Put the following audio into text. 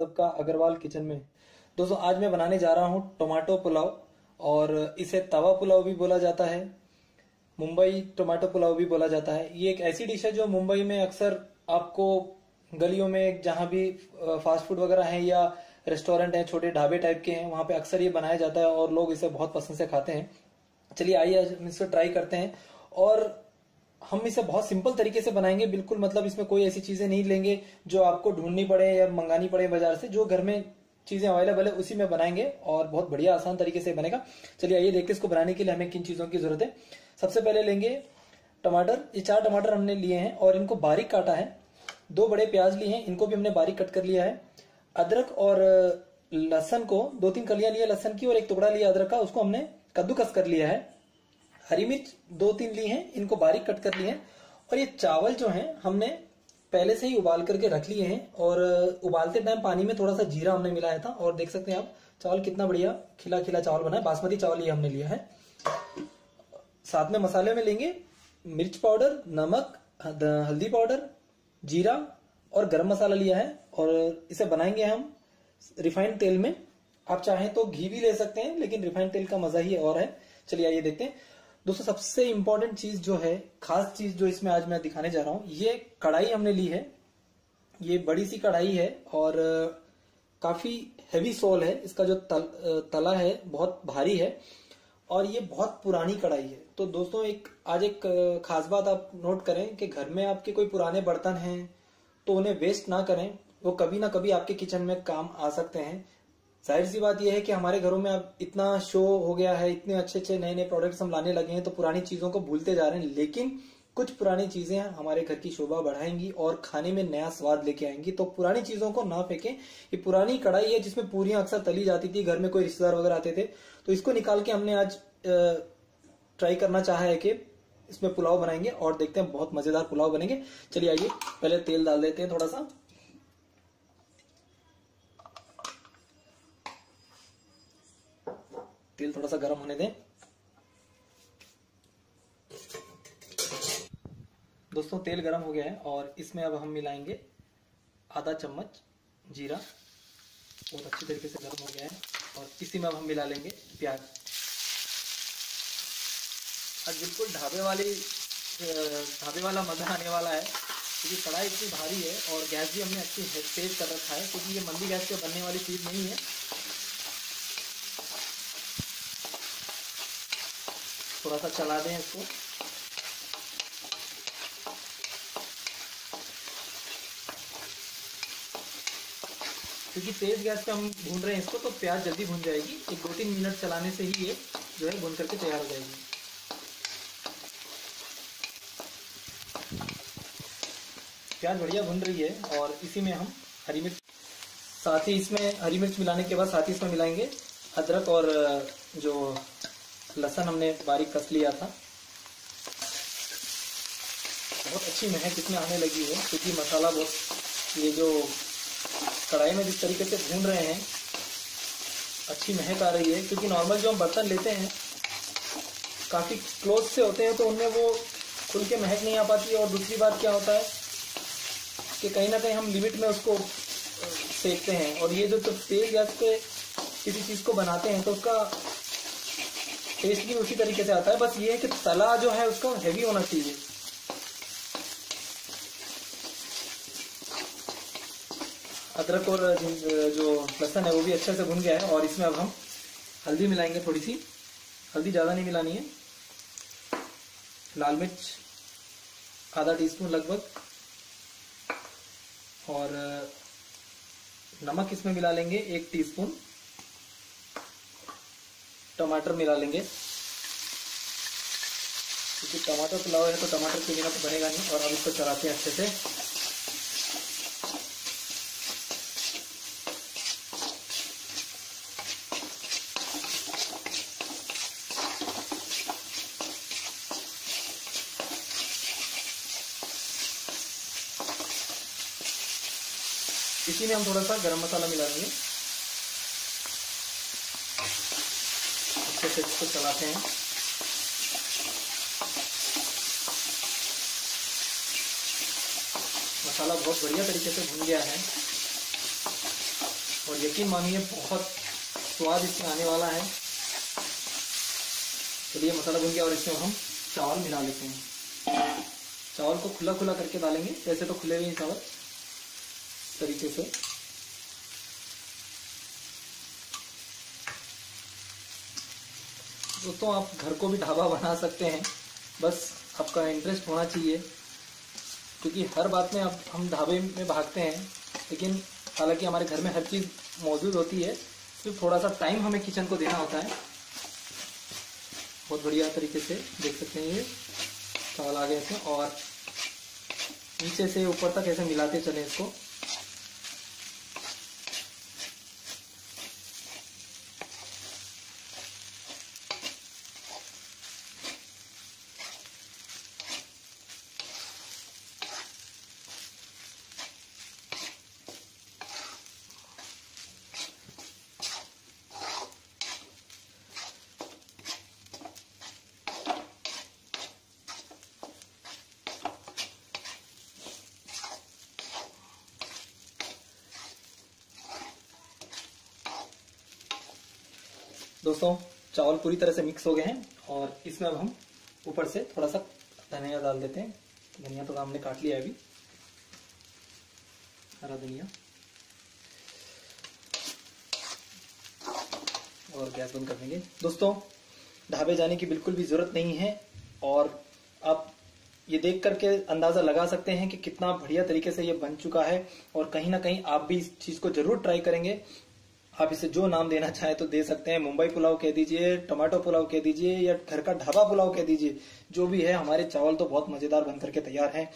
सबका अग्रवाल किचन में। दोस्तों, आज मैं बनाने जा रहा हूँ टोमेटो पुलाव और इसे तवा पुलाव भी बोला जाता है, मुंबई टोमेटो पुलाव भी बोला जाता है। ये एक ऐसी डिश है जो मुंबई में अक्सर आपको गलियों में, जहाँ भी फास्ट फ़ूड वगैरह है या रेस्टोरेंट है, छोटे ढाबे टाइप के हैं, वहाँ पे अक्सर ये बनाया जाता है और लोग इसे बहुत पसंद से खाते हैं। चलिए आइए हम इसे ट्राई करते हैं और हम इसे बहुत सिंपल तरीके से बनाएँगे, बिल्कुल मतलब इसमें कोई ऐसी चीज़ें नहीं लेंगे जो आपको ढूंढनी पड़े या मंगानी पड़े बाज़ार से, जो घर में चीज़ें अवेलेबल है, उसी में बनाएँगे और बहुत बढ़िया आसान तरीके से बनेगा। चलिए आइए देखते इसको बनाने के लिए हमें किन चीज़ों की ज़रूरत है। सबसे पहले लेंगे टमाटर। ये चार टमाटर हमने लिए हैं और इनको बारीक काटा है। दो बड़े प्याज लिए हैं, इनको भी हमने बारीक कट कर लिया है। अदरक और, लहसन को, दो तीन कलियाँ लिया लहसन की और एक टुकड़ा लिया अदरक का, उसको हमने कद्दूकस कर लिया है। हरी मिर्च दो तीन ली हैं, इनको बारीक कट कर लिए हैं, और ये चावल जो हैं, हमने पहले से ही उबाल करके रख लिए हैं, और उबालते टाइम पानी में थोड़ा सा जीरा हमने मिलाया था, और देख सकते हैं आप, चावल कितना बढ़िया खिला खिला चावल बना है, बासमती चावल ये हमने लिया है। साथ में मसाले में लेंगे मिर्च पाउडर, नमक हल्दी पाउडर, जीरा, और गरम मसाला लिया है, और इसे बनाएँगे हम रिफाइंड तेल में। आप चाहें तो घी भी ले सकते हैं, लेकिन रिफाइंड तेल का मज़ा ही और है। चलिए आइए देखते हैं। दोस्तों सबसे इंपॉर्टेंट चीज़ जो है खास चीज़ जो इसमें आज मैं दिखाने जा रहा हूँ ये कढ़ाई हमने ली है। ये बड़ी सी कढ़ाई है और काफ़ी हैवी सोल है। इसका जो तल, तला है बहुत भारी है और ये बहुत पुरानी कढ़ाई है। तो दोस्तों एक आज एक खास बात आप नोट करें कि घर में आपके कोई पुराने बर्तन हैं तो उन्हें वेस्ट ना करें। वो कभी ना कभी आपके किचन में काम आ सकते हैं। ज़ाहिर सी बात यह है कि हमारे घरों में अब इतना शो हो गया है, इतने अच्छे अच्छे नए नए प्रोडक्ट्स हम लाने लगे हैं तो पुरानी चीज़ों को भूलते जा रहे हैं, लेकिन कुछ पुरानी चीज़ें हमारे घर की शोभा बढ़ाएँगी और खाने में नया स्वाद लेके आएँगी। तो पुरानी चीज़ों को ना फेंकें। ये पुरानी कढ़ाई है जिसमें पूरियाँ अक्सर तली जाती थी, घर में कोई रिश्तेदार वगैरह आते थे तो इसको निकाल के हमने आज ट्राई करना चाहा है कि इसमें पुलाव बनाएँगे और देखते हैं, बहुत मज़ेदार पुलाव बनेंगे। चलिए आइए, पहले तेल डाल देते हैं थोड़ा सा। तेल थोड़ा सा गर्म होने दें। दोस्तों, तेल गर्म हो गया है और इसमें अब हम मिलाएँगे आधा चम्मच जीरा। बहुत अच्छी तरीके से गर्म हो गया है और इसी में अब हम मिला लेंगे प्याज। आज बिल्कुल ढाबे वाली ढाबे वाला मज़ा आने वाला है, क्योंकि तो कढ़ाई इतनी भारी है और गैस भी हमने अच्छी तेज कर रखा है, क्योंकि तो ये मंदी गैस पे बनने वाली चीज़ नहीं है। थोड़ा सा चला दें इसको। क्योंकि तेज गैस पे हम भून रहे हैं इसको तो प्याज जल्दी भून जाएगी। एक दो तीन मिनट चलाने से ही ये जो है भून करके तैयार हो जाएगी। प्याज बढ़िया भुन रही है और इसी में हम हरी मिर्च, साथ ही इसमें हरी मिर्च मिलाने के बाद साथ ही इसमें मिलाएँगे अदरक और, जो लहसन हमने बारीक कस लिया था। बहुत अच्छी महक इसमें आने लगी है, क्योंकि मसाला बहुत, ये जो कढ़ाई में जिस तरीके से भून रहे हैं, अच्छी महक आ रही है, क्योंकि नॉर्मल जो हम बर्तन लेते हैं, काफ़ी क्लोज से होते हैं तो उनमें वो खुल के महक नहीं आ पाती और दूसरी बात क्या होता है कि कहीं ना कहीं हम लिमिट में उसको सेकते हैं, और ये जो तो तेज गैस पे किसी चीज़ को बनाते हैं तो उसका टेस्ट भी उसी तरीके से आता है। बस ये है कि तला जो है, उसका हैवी होना चाहिए। अदरक और जो लहसन है, वो भी अच्छे से भुन गया है और इसमें अब हम हल्दी मिलाएँगे थोड़ी सी हल्दी ज़्यादा नहीं मिलानी है। लाल मिर्च, आधा टीस्पून लगभग। और नमक इसमें मिला लेंगे एक टीस्पून। टमाटर मिला लेंगे। क्योंकि टमाटर पुलाव है तो टमाटर के बिना तो बनेगा नहीं, और अब इसको चलाते हैं अच्छे से। इसी में हम थोड़ा सा गरम मसाला मिला देंगे। अच्छे से इसको चलाते हैं। मसाला बहुत बढ़िया तरीके से भुन गया है। और यकीन मानिए, बहुत स्वाद इसमें आने वाला है। चलिए, मसाला भून गया और इसमें हम चावल मिला लेते हैं। चावल को खुला खुला करके डालेंगे। वैसे तो खुले हुए चावल। तरीके से। दोस्तों, आप घर को भी ढाबा बना सकते हैं। बस आपका इंटरेस्ट होना चाहिए, क्योंकि हर बात में आप, हम ढाबे में भागते हैं, लेकिन हालाँकि हमारे घर में हर चीज़ मौजूद होती है सिर्फ़ थोड़ा सा टाइम हमें किचन को देना होता है। बहुत बढ़िया तरीके से देख सकते हैं ये। चावल आ गए थे और नीचे से ऊपर तक ऐसे मिलाते चले इसको। दोस्तों, चावल पूरी तरह से मिक्स हो गए हैं और इसमें अब हम ऊपर से थोड़ा सा धनिया डाल देते हैं। धनिया तो हमने काट लिया है अभी। हरा धनिया। और गैस बंद कर देंगे। दोस्तों, ढाबे जाने की बिल्कुल भी ज़रूरत नहीं है और आप ये देख करके अंदाज़ा लगा सकते हैं कि कितना बढ़िया तरीके से ये बन चुका है और कहीं ना कहीं आप भी इस चीज़ को ज़रूर ट्राई करेंगे। आप इसे जो नाम देना चाहे तो दे सकते हैं। मुंबई पुलाव कह दीजिए, टमाटो पुलाव कह दीजिए, या घर का ढाबा पुलाव कह दीजिए, जो भी है, हमारे चावल तो बहुत मज़ेदार बनकर के तैयार हैं।